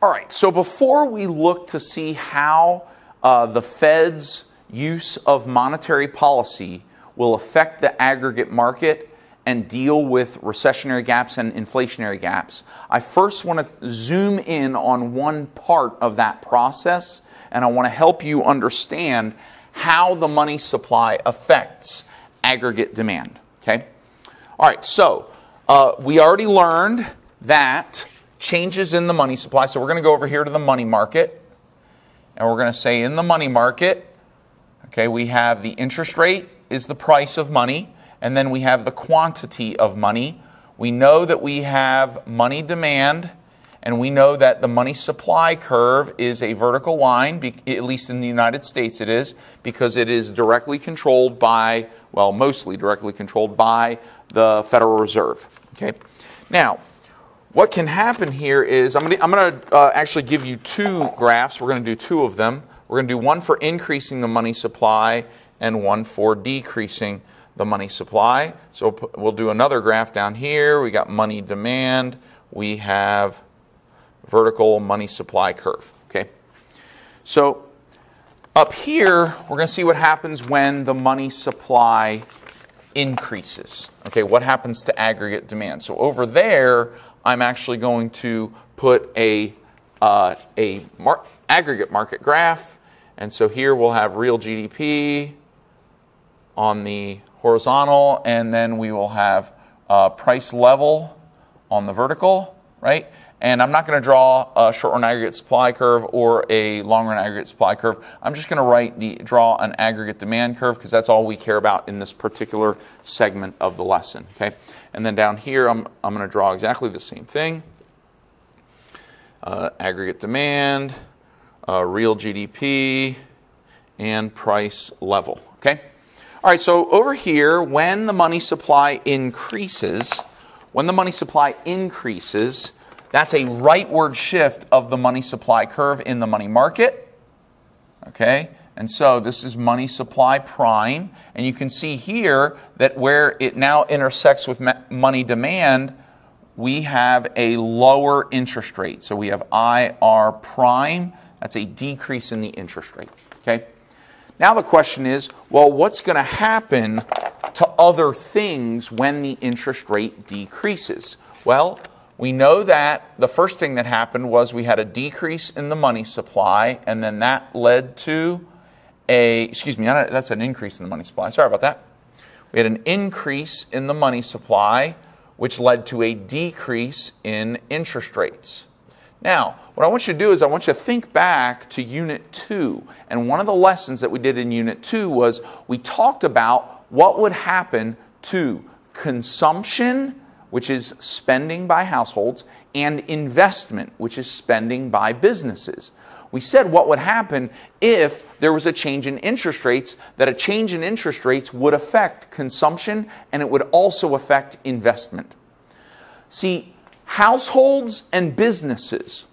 All right, so before we look to see how uh, the Fed's use of monetary policy will affect the aggregate market and deal with recessionary gaps and inflationary gaps, I first want to zoom in on one part of that process and I want to help you understand how the money supply affects aggregate demand. Okay? All right, so uh, we already learned that changes in the money supply. So we're going to go over here to the money market. And we're going to say in the money market, okay, we have the interest rate is the price of money. And then we have the quantity of money. We know that we have money demand. And we know that the money supply curve is a vertical line, at least in the United States it is, because it is directly controlled by, well, mostly directly controlled by the Federal Reserve. Okay? Now, what can happen here is I'm going to, uh, actually give you two graphs. We're going to do two of them. We're going to do one for increasing the money supply and one for decreasing the money supply. So we'll do another graph down here. We got money demand. We have vertical money supply curve. Okay. So up here, we're going to see what happens when the money supply increases. Okay, what happens to aggregate demand? So over there, I'm actually going to put a, uh, a mar aggregate market graph. And so here we'll have real GDP on the horizontal, and then we will have uh, price level on the vertical, right? And I'm not going to draw a short run aggregate supply curve or a long run aggregate supply curve. I'm just going to write the draw an aggregate demand curve because that's all we care about in this particular segment of the lesson. Okay, and then down here I'm I'm going to draw exactly the same thing. Uh, aggregate demand, uh, real GDP, and price level. Okay. All right. So over here, when the money supply increases, when the money supply increases that's a rightward shift of the money supply curve in the money market. Okay, and so this is money supply prime. And you can see here that where it now intersects with money demand, we have a lower interest rate. So we have IR prime. That's a decrease in the interest rate. Okay. Now the question is, well, what's going to happen to other things when the interest rate decreases? Well, we know that the first thing that happened was we had a decrease in the money supply, and then that led to a, excuse me, that's an increase in the money supply. Sorry about that. We had an increase in the money supply, which led to a decrease in interest rates. Now, what I want you to do is I want you to think back to Unit 2. And one of the lessons that we did in Unit 2 was we talked about what would happen to consumption which is spending by households, and investment, which is spending by businesses. We said what would happen if there was a change in interest rates, that a change in interest rates would affect consumption and it would also affect investment. See, households and businesses,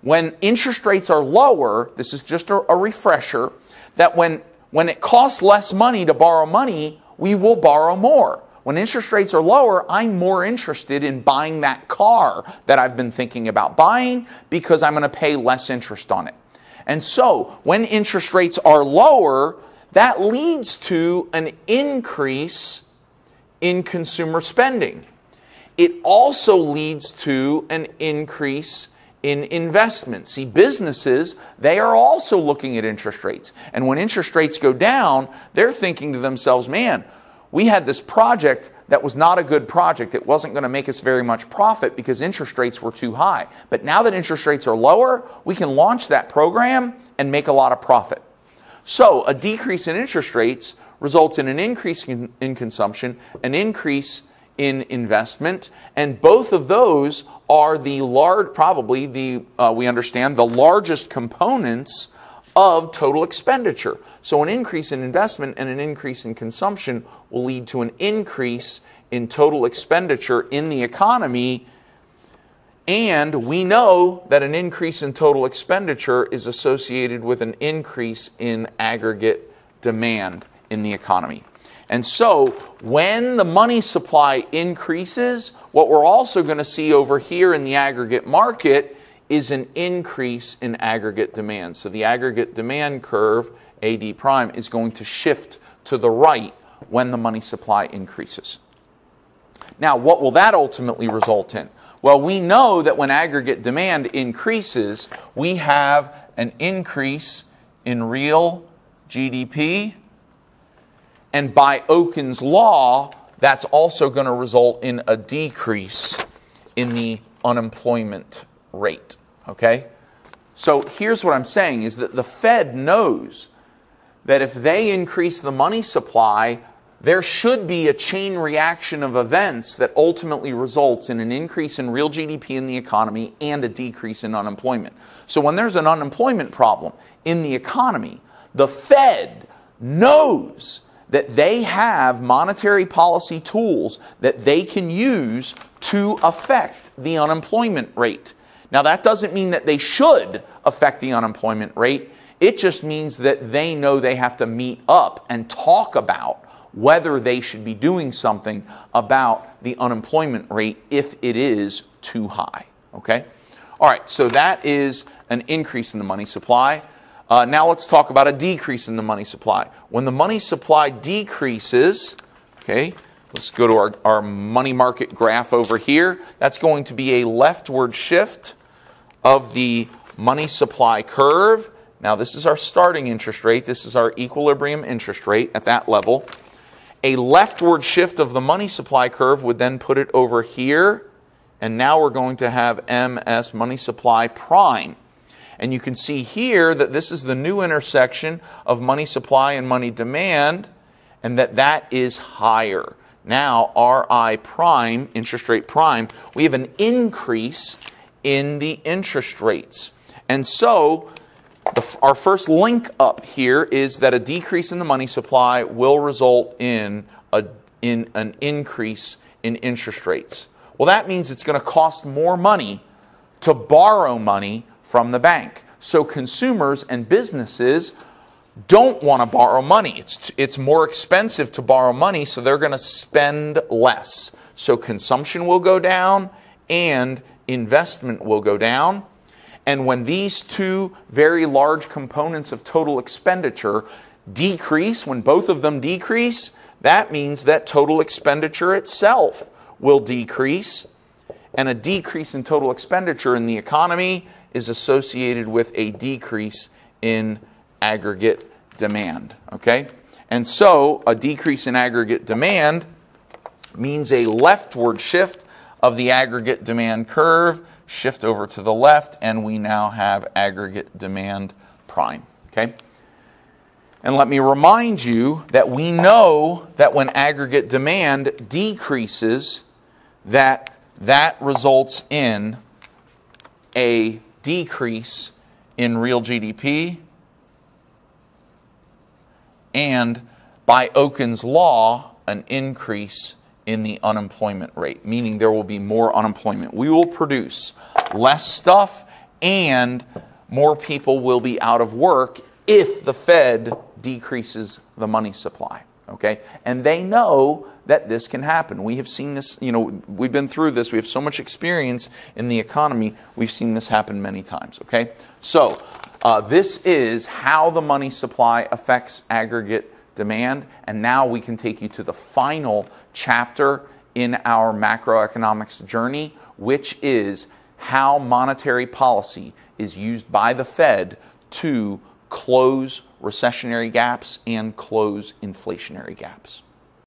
when interest rates are lower, this is just a, a refresher, that when, when it costs less money to borrow money, we will borrow more. When interest rates are lower, I'm more interested in buying that car that I've been thinking about buying because I'm going to pay less interest on it. And so, when interest rates are lower, that leads to an increase in consumer spending. It also leads to an increase in investment. See, businesses, they are also looking at interest rates. And when interest rates go down, they're thinking to themselves, man, we had this project that was not a good project. It wasn't going to make us very much profit because interest rates were too high. But now that interest rates are lower, we can launch that program and make a lot of profit. So, a decrease in interest rates results in an increase in, in consumption, an increase in investment, and both of those are the large, probably the, uh, we understand, the largest components of total expenditure. So, an increase in investment and an increase in consumption will lead to an increase in total expenditure in the economy. And we know that an increase in total expenditure is associated with an increase in aggregate demand in the economy. And so, when the money supply increases, what we're also going to see over here in the aggregate market is an increase in aggregate demand. So the aggregate demand curve, AD prime, is going to shift to the right when the money supply increases. Now, what will that ultimately result in? Well, we know that when aggregate demand increases, we have an increase in real GDP. And by Okun's law, that's also going to result in a decrease in the unemployment rate. Okay? So here's what I'm saying is that the Fed knows that if they increase the money supply, there should be a chain reaction of events that ultimately results in an increase in real GDP in the economy and a decrease in unemployment. So when there's an unemployment problem in the economy, the Fed knows that they have monetary policy tools that they can use to affect the unemployment rate. Now, that doesn't mean that they should affect the unemployment rate. It just means that they know they have to meet up and talk about whether they should be doing something about the unemployment rate if it is too high. Okay? All right, so that is an increase in the money supply. Uh, now let's talk about a decrease in the money supply. When the money supply decreases, okay, let's go to our, our money market graph over here. That's going to be a leftward shift of the money supply curve. Now, this is our starting interest rate. This is our equilibrium interest rate at that level. A leftward shift of the money supply curve would then put it over here. And now we're going to have MS money supply prime. And you can see here that this is the new intersection of money supply and money demand, and that that is higher. Now, RI prime, interest rate prime, we have an increase in the interest rates. And so, the, our first link up here is that a decrease in the money supply will result in, a, in an increase in interest rates. Well, that means it's going to cost more money to borrow money from the bank. So consumers and businesses don't want to borrow money. It's, it's more expensive to borrow money, so they're going to spend less. So consumption will go down and investment will go down. And when these two very large components of total expenditure decrease, when both of them decrease, that means that total expenditure itself will decrease. And a decrease in total expenditure in the economy is associated with a decrease in aggregate demand. Okay? And so a decrease in aggregate demand means a leftward shift of the aggregate demand curve, shift over to the left, and we now have aggregate demand prime. Okay? And let me remind you that we know that when aggregate demand decreases, that that results in a decrease in real GDP. And by Okun's law, an increase in the unemployment rate, meaning there will be more unemployment. We will produce less stuff and more people will be out of work if the Fed decreases the money supply. Okay? And they know that this can happen. We have seen this, you know, we've been through this. We have so much experience in the economy. We've seen this happen many times. Okay? So, uh, this is how the money supply affects aggregate demand. And now we can take you to the final chapter in our macroeconomics journey, which is how monetary policy is used by the Fed to close recessionary gaps and close inflationary gaps.